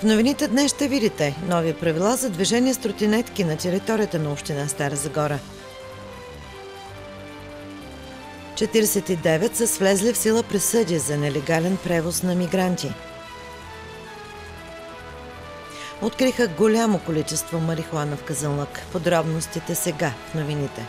В новините днес ще видите нови правила за движение с тротинетки на територията на община Стара Загора. 49 са влезли в сила присъди за нелегален превоз на мигранти. Откриха голямо количество марихуана в Казанлък. Подробностите сега в новините.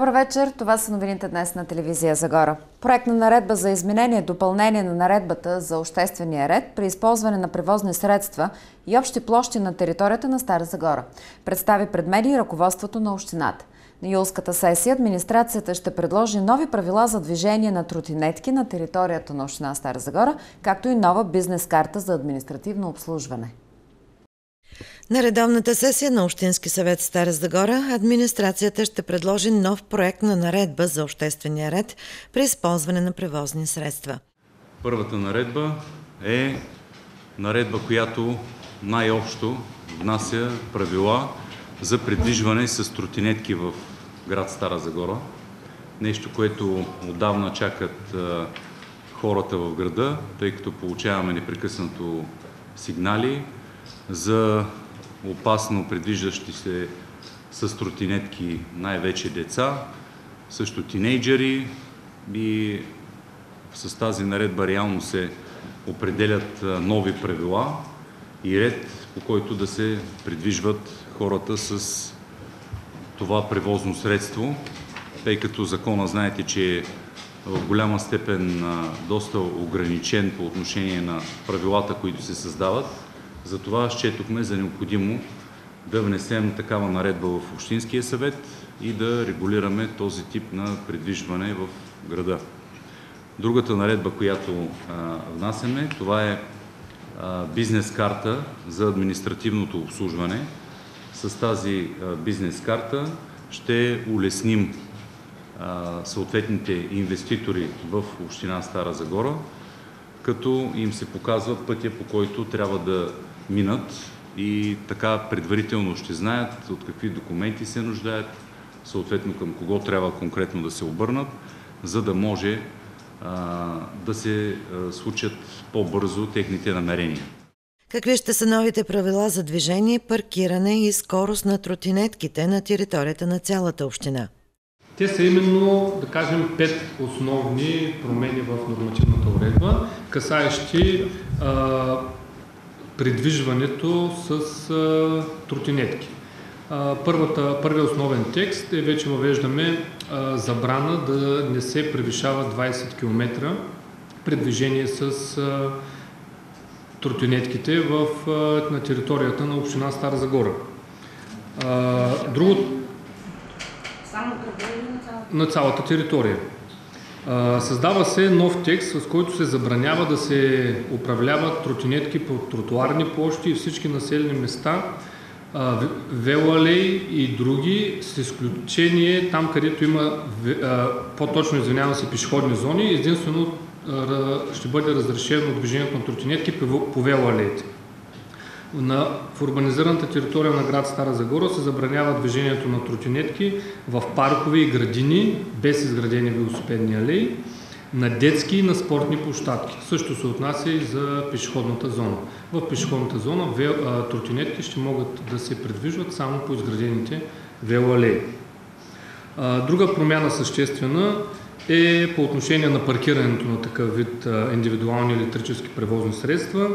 Добър вечер, това са новините днес на телевизия Загора. Проект на наредба за изменение и допълнение на наредбата за обществения ред при използване на превозни средства и общи площи на територията на Стара Загора. Представи пред медии ръководството на общината. На юлската сесия администрацията ще предложи нови правила за движение на тротинетки на територията на община Стара Загора, както и нова бизнес карта за административно обслужване. На редовната сесия на Общински съвет Стара Загора администрацията ще предложи нов проект на наредба за обществения ред при използване на превозни средства. Първата наредба е наредба, която най-общо внася правила за придвижване с тротинетки в град Стара Загора. Нещо, което отдавна чакат хората в града, тъй като получаваме непрекъснато сигнали за опасно предвиждащи се с тротинетки най-вече деца, също тинейджери и с тази наредба реално се определят нови правила и ред, по който да се придвижват хората с това превозно средство, тъй като закона знаете, че е в голяма степен доста ограничен по отношение на правилата, които се създават. Затова счетохме за необходимо да внесем такава наредба в Общинския съвет и да регулираме този тип на придвижване в града. Другата наредба, която внасяме, това е бизнес карта за административното обслужване. С тази бизнес карта ще улесним съответните инвеститори в Община Стара Загора, като им се показва пътя, по който трябва да минат и така предварително ще знаят от какви документи се нуждаят, съответно към кого трябва конкретно да се обърнат, за да може а, да се а, случат по-бързо техните намерения. Какви ще са новите правила за движение, паркиране и скорост на тротинетките на територията на цялата община? Те са именно, да кажем, пет основни промени в нормативната уредба, касаещи а, придвижването с а, тротинетки. А, първата, първият основен текст е вече въвеждаме а, забрана да не се превишава 20 км при движение с а, тротинетките в, а, на територията на община Стара Загора. А, друго... Само на цялата територия. Създава се нов текст, с който се забранява да се управляват тротинетки по тротуарни площи и всички населени места, велалей и други, с изключение там, където има, по-точно извинявам се, пешеходни зони, единствено ще бъде разрешено движението на тротинетки по велалеите. На, в урбанизираната територия на град Стара Загора се забранява движението на тротинетки в паркове и градини без изградени велосипедни алеи, на детски и на спортни площадки. Също се отнася и за пешеходната зона. В пешеходната зона вел, а, тротинетки ще могат да се предвижват само по изградените велоалеи. Друга промяна съществена е по отношение на паркирането на такъв вид а, индивидуални електрически превозни средства.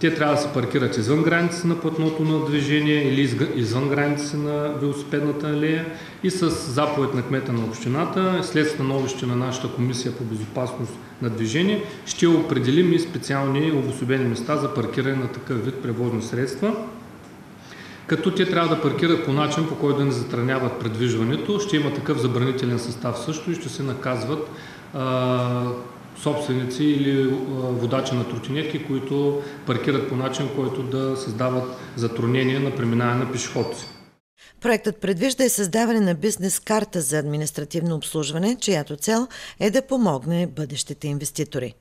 Те трябва да се паркират извън границите на платното на движение или извън границите на велосипедната алея и с заповед на кмета на общината, след становище на нашата комисия по безопасност на движение, ще определим и специални обособени места за паркиране на такъв вид превозни средства като те трябва да паркират по начин, по който да не затраняват предвижването. Ще има такъв забранителен състав също и ще се наказват а, собственици или водачи на тротинетки, които паркират по начин, който да създават затруднения на преминаване на пешеходци. Проектът предвижда и създаване на бизнес карта за административно обслужване, чиято цел е да помогне бъдещите инвеститори.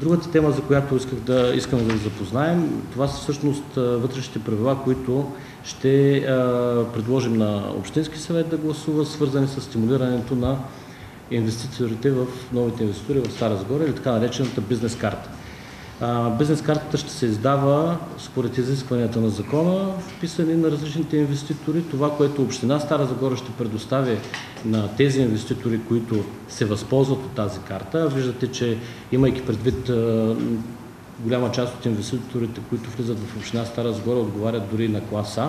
Другата тема, за която исках да, искам да ви запознаем, това са всъщност вътрешните правила, които ще предложим на Общински съвет да гласува, свързани с стимулирането на инвеститорите в новите инвеститори в Стара Загора или така наречената бизнес карта. Бизнес картата ще се издава според изискванията на закона, вписани на различните инвеститори. Това, което Община Стара Загора ще предостави на тези инвеститори, които се възползват от тази карта. Виждате, че имайки предвид голяма част от инвеститорите, които влизат в Община Стара Загора, отговарят дори на класа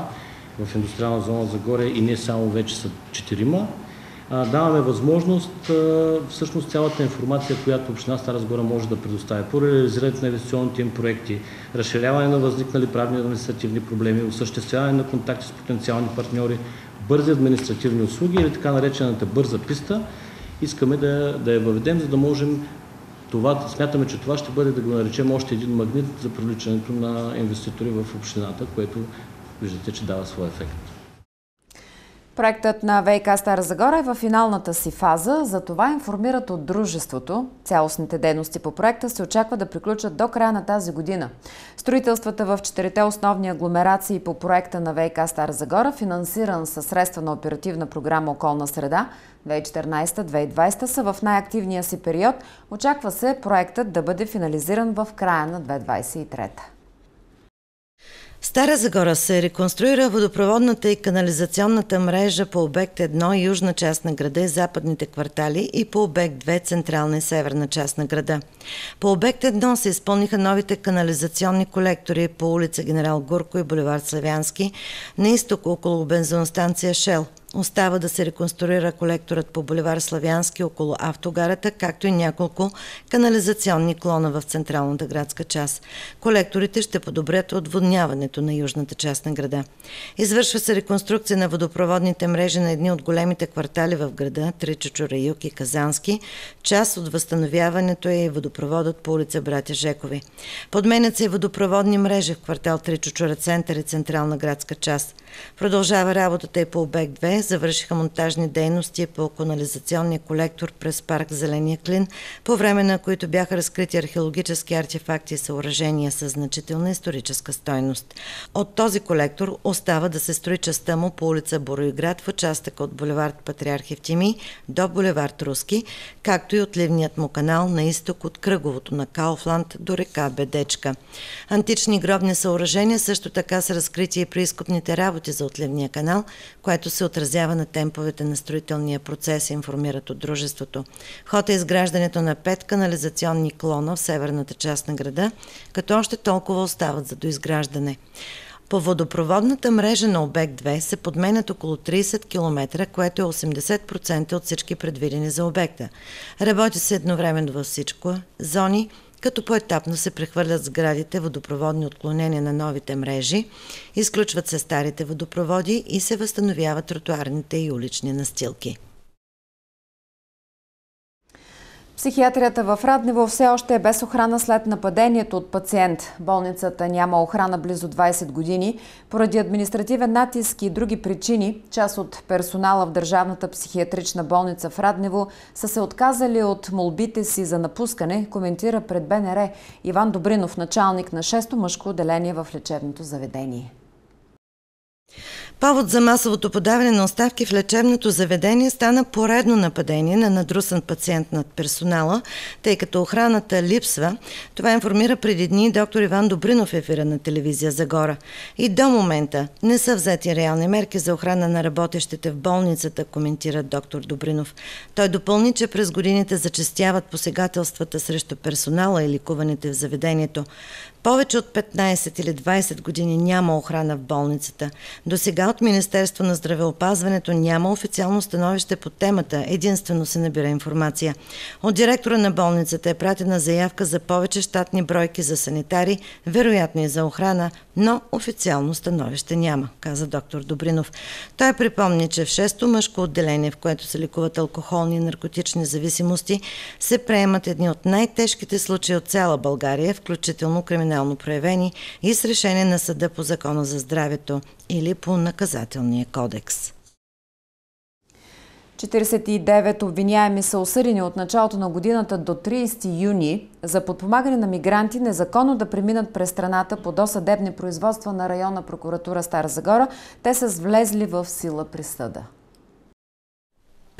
в индустриална зона Загоре и не само вече са четирима даваме възможност всъщност цялата информация, която Община Стара Сгора може да предоставя по реализирането на инвестиционните им проекти, разширяване на възникнали правни административни проблеми, осъществяване на контакти с потенциални партньори, бързи административни услуги или така наречената бърза писта, искаме да, да я въведем, за да можем това, смятаме, че това ще бъде да го наречем още един магнит за привличането на инвеститори в общината, което виждате, че дава своя ефект. Проектът на ВИК Стара Загора е в финалната си фаза, за това информират от дружеството. Цялостните дейности по проекта се очаква да приключат до края на тази година. Строителствата в четирите основни агломерации по проекта на ВИК Стара Загора, финансиран със средства на оперативна програма Околна среда 2014-2020 са в най-активния си период. Очаква се проектът да бъде финализиран в края на 2023. Стара Загора се реконструира водопроводната и канализационната мрежа по обект 1 южна част на града и западните квартали и по обект 2 централна и северна част на града. По обект 1 се изпълниха новите канализационни колектори по улица Генерал Гурко и боливар Славянски на изток около бензоностанция Шел – Остава да се реконструира колекторът по боливар Славянски около автогарата, както и няколко канализационни клона в централната градска част. Колекторите ще подобрят отводняването на южната част на града. Извършва се реконструкция на водопроводните мрежи на едни от големите квартали в града, Тричачура, Юг и Казански. Част от възстановяването е и водопроводът по улица Братя Жекови. Подменят се и водопроводни мрежи в квартал Тричачура център и централна градска част. Продължава работата и по обект 2 завършиха монтажни дейности по канализационния колектор през парк Зеления клин, по време на които бяха разкрити археологически артефакти и съоръжения с значителна историческа стойност. От този колектор остава да се строи частта му по улица Бороиград в участъка от булевард Патриарх Евтими до булевард Руски, както и отливният му канал на изток от кръговото на Кауфланд до река Бедечка. Антични гробни съоръжения също така са разкрити и при изкупните работи за отливния канал, което се отразява на темповете на строителния процес, информират от дружеството. Ход е изграждането на пет канализационни клона в северната част на града, като още толкова остават за доизграждане. По водопроводната мрежа на обект 2 се подменят около 30 км, което е 80% от всички предвидени за обекта. Работи се едновременно във всичко зони, като поетапно се прехвърлят сградите водопроводни отклонения на новите мрежи, изключват се старите водопроводи и се възстановяват тротуарните и улични настилки. Психиатрията в Раднево все още е без охрана след нападението от пациент. Болницата няма охрана близо 20 години. Поради административен натиск и други причини, част от персонала в Държавната психиатрична болница в Раднево са се отказали от молбите си за напускане, коментира пред БНР Иван Добринов, началник на 6-то мъжко отделение в лечебното заведение. Повод за масовото подаване на оставки в лечебното заведение стана поредно нападение на надрусан пациент над персонала, тъй като охраната липсва. Това информира преди дни доктор Иван Добринов ефира на телевизия Загора. И до момента не са взети реални мерки за охрана на работещите в болницата, коментира доктор Добринов. Той допълни, че през годините зачастяват посегателствата срещу персонала и ликуваните в заведението. Повече от 15 или 20 години няма охрана в болницата. До сега от Министерство на здравеопазването няма официално становище по темата, единствено се набира информация. От директора на болницата е пратена заявка за повече щатни бройки за санитари, вероятно и за охрана, но официално становище няма, каза доктор Добринов. Той припомни, че в 6-то мъжко отделение, в което се лекуват алкохолни и наркотични зависимости, се приемат едни от най-тежките случаи от цяла България, включително криминални криминално проявени и с решение на съда по Закона за здравето или по наказателния кодекс. 49 обвиняеми са осъдени от началото на годината до 30 юни за подпомагане на мигранти незаконно да преминат през страната по досъдебни производства на района прокуратура Стара Загора. Те са влезли в сила присъда.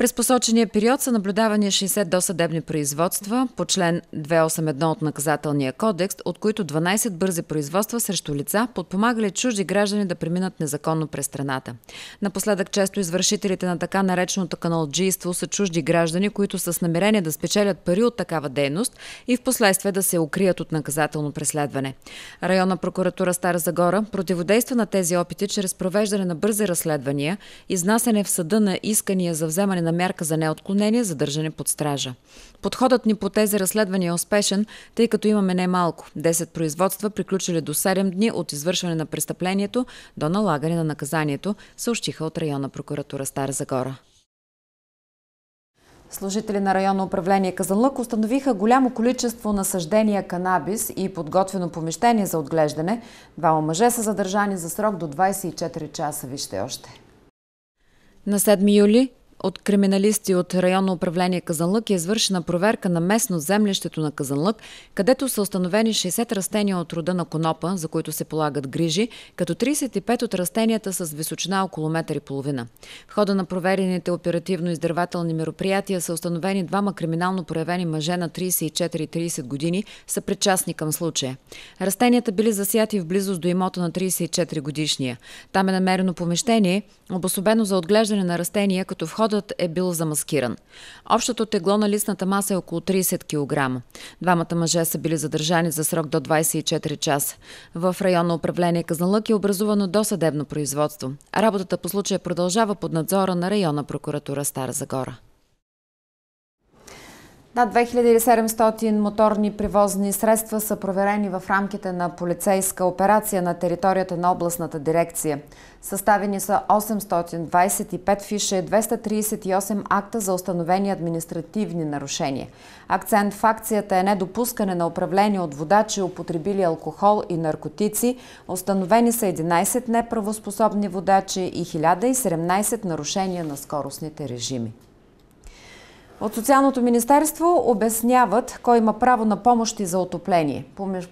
През посочения период са наблюдавани 60 досъдебни производства по член 281 от наказателния кодекс, от които 12 бързи производства срещу лица, подпомагали чужди граждани да преминат незаконно през страната. Напоследък често извършителите на така нареченото каналджийство са чужди граждани, които са с намерение да спечелят пари от такава дейност и в последствие да се укрият от наказателно преследване. Района прокуратура Стара Загора противодейства на тези опити чрез провеждане на бързи разследвания, изнасяне в съда на искания за вземане на на мярка за неотклонение, задържане под стража. Подходът ни по тези разследвания е успешен, тъй като имаме не малко. 10 производства, приключили до 7 дни от извършване на престъплението до налагане на наказанието, съобщиха от района прокуратура Стара Загора. Служители на районно управление Казанлък установиха голямо количество насъждения канабис и подготвено помещение за отглеждане. Двама мъже са задържани за срок до 24 часа. Вижте още. На 7 юли от криминалисти от районно управление Казанлък е извършена проверка на местно землището на Казанлък, където са установени 60 растения от рода на конопа, за които се полагат грижи, като 35 от растенията с височина около метър и половина. В хода на проверените оперативно-издървателни мероприятия са установени двама криминално проявени мъже на 34 и 30 години, са причастни към случая. Растенията били засяти в близост до имота на 34 годишния. Там е намерено помещение, обособено за отглеждане на растения, като вход Входът е бил замаскиран. Общото тегло на листната маса е около 30 кг. Двамата мъже са били задържани за срок до 24 часа. В районно управление Казанлък е образувано досъдебно производство. Работата по случая продължава под надзора на районна прокуратура Стара Загора. Над 2700 моторни превозни средства са проверени в рамките на полицейска операция на територията на областната дирекция. Съставени са 825 фиша и 238 акта за установени административни нарушения. Акцент в акцията е недопускане на управление от водачи, употребили алкохол и наркотици. Установени са 11 неправоспособни водачи и 1017 нарушения на скоростните режими. От Социалното министерство обясняват кой има право на помощи за отопление.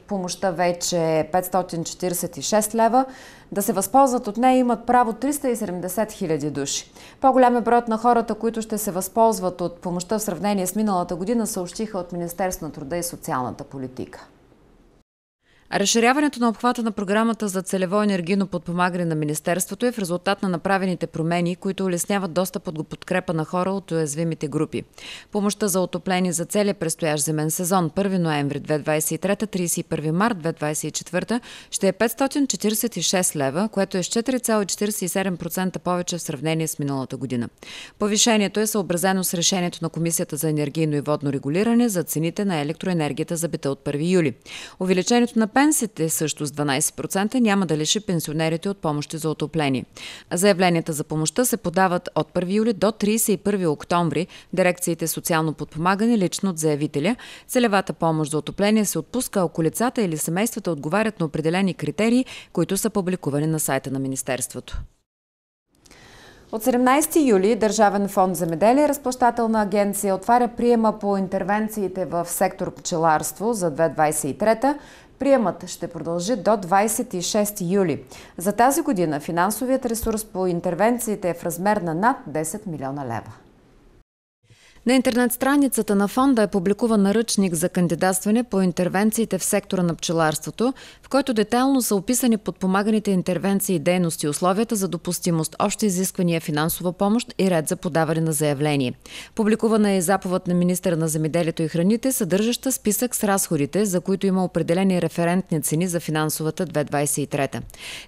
Помощта вече е 546 лева. Да се възползват от нея имат право 370 хиляди души. По-голям е броят на хората, които ще се възползват от помощта в сравнение с миналата година, съобщиха от Министерство на труда и социалната политика. Разширяването на обхвата на програмата за целево енергийно подпомагане на Министерството е в резултат на направените промени, които улесняват достъп от подкрепа на хора от уязвимите групи. Помощта за отопление за целия предстоящ зимен сезон 1 ноември 2023-31 март 2024 ще е 546 лева, което е с 4,47% повече в сравнение с миналата година. Повишението е съобразено с решението на Комисията за енергийно и водно регулиране за цените на електроенергията за бита от 1 юли. Увеличението на пенсиите също с 12% няма да лиши пенсионерите от помощи за отопление. Заявленията за помощта се подават от 1 юли до 31 октомври дирекциите социално подпомагане лично от заявителя. Целевата помощ за отопление се отпуска, ако лицата или семействата отговарят на определени критерии, които са публикувани на сайта на Министерството. От 17 юли Държавен фонд Земеделие, разплащателна агенция, отваря приема по интервенциите в сектор пчеларство за 2023 Приемът ще продължи до 26 юли. За тази година финансовият ресурс по интервенциите е в размер на над 10 милиона лева. На интернет страницата на фонда е публикуван наръчник за кандидатстване по интервенциите в сектора на пчеларството, в който детайлно са описани подпомаганите интервенции и дейности, условията за допустимост, общи изисквания, финансова помощ и ред за подаване на заявление. Публикувана е заповед на министъра на земеделието и храните, съдържаща списък с разходите, за които има определени референтни цени за финансовата 2023.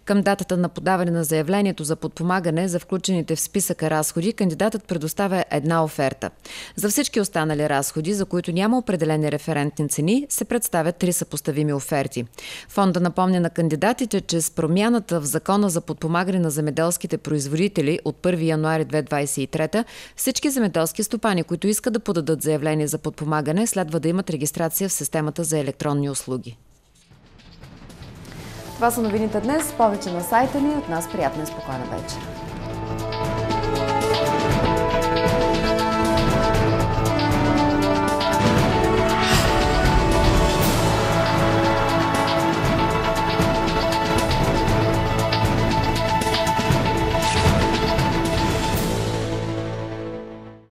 Към датата на подаване на заявлението за подпомагане за включените в списъка разходи, кандидатът предоставя една оферта. За всички останали разходи, за които няма определени референтни цени, се представят три съпоставими оферти. Фонда напомня на кандидатите, че с промяната в закона за подпомагане на земеделските производители от 1 януари 2023 всички земеделски стопани, които искат да подадат заявление за подпомагане, следва да имат регистрация в системата за електронни услуги. Това са новините днес. Повече на сайта ни. От нас приятна и спокойна вечер.